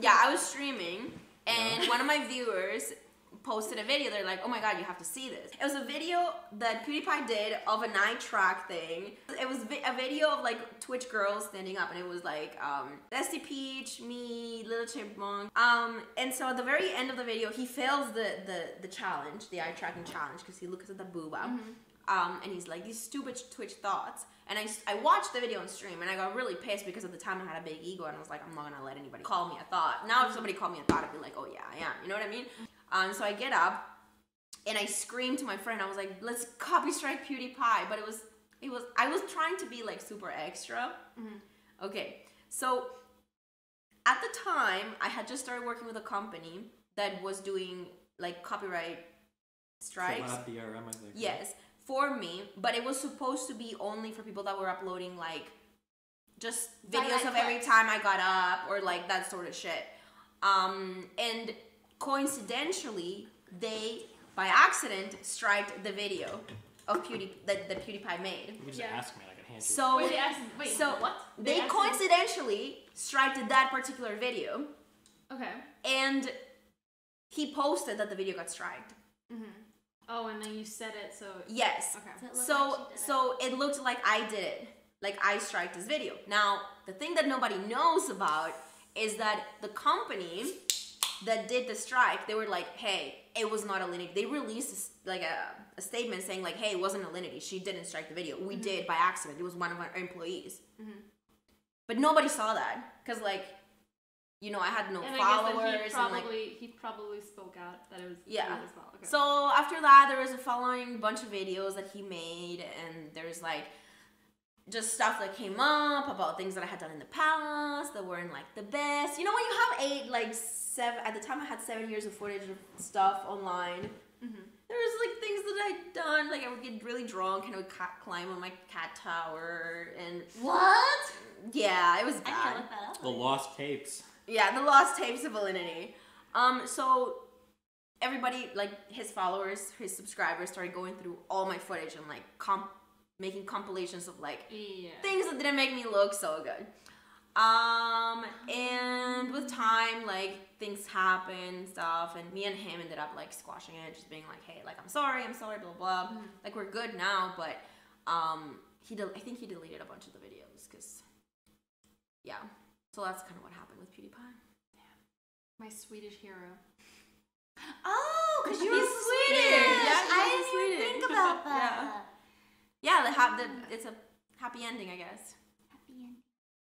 yeah, I was streaming, and one of my viewers posted a video. They're like, "Oh my god, you have to see this." It was a video that PewDiePie did of a night track thing. It was vi- a video of like Twitch girls standing up, and it was like um, Dusty Peach, me, Little Chipmunk. Um, and so at the very end of the video, he fails the the the challenge, the eye tracking challenge, because he looks at the booba. Um, and he's like these stupid Twitch thots. And I, I watched the video on stream and I got really pissed because at the time I had a big ego and I was like, I'm not gonna let anybody call me a thot. Now if somebody called me a thot, I'd be like, oh yeah, I am. You know what I mean? Um, so I get up and I screamed to my friend. I was like, let's copy strike PewDiePie. But it was, it was, I was trying to be like super extra. Okay, so at the time I had just started working with a company that was doing like copyright strikes. Lab BRM, I think. Yes, for me, but it was supposed to be only for people that were uploading like just videos Highlight of every time I got up or like that sort of shit. Um, and coincidentally, they by accident striked the video of Pewdie that, that PewDiePie made. You can just Yeah. ask me, and I can hand you. So Wait, they asked, wait, so what? they asked- coincidentally striked that particular video, Okay. and he posted that the video got striked. Oh, and then you said it, so. Yes. Okay. So it So like it. so it looked like I did it. Like I striked this video. Now the thing that nobody knows about is that the company that did the strike, they were like, "Hey, it was not Alinity." They released like a, a statement saying like, "Hey, it wasn't Alinity. She didn't strike the video. We mm-hmm. did by accident. It was one of our employees." Mm-hmm. But nobody saw that because like, you know, I had no and I guess followers that he and probably like. he probably spoke out that it was Yeah. as well. Okay. So after that, there was a following bunch of videos that he made, and there's like just stuff that came up about things that I had done in the past that weren't like the best. You know, when you have eight, like seven, at the time I had seven years of footage of stuff online. Mm-hmm. There was like things that I'd done, like I would get really drunk and I would ca- climb on my cat tower, and What? yeah, it was I bad. can't look that up. The lost tapes. Yeah, the lost tapes of Alinity. Um, so everybody, like his followers, his subscribers, started going through all my footage and like comp, making compilations of like yeah. things that didn't make me look so good. Um, and with time, like things happen, stuff, and me and him ended up like squashing it, just being like, "Hey, like I'm sorry, I'm sorry, blah blah." blah. Like we're good now, but um, he, del- I think he deleted a bunch of the videos because, yeah. So that's kind of what happened. My Swedish hero. Oh, because you're Swedish. Swedish. Yeah, I didn't even Swedish. think about that. Yeah, the, ha- the it's a happy ending, I guess. Happy ending.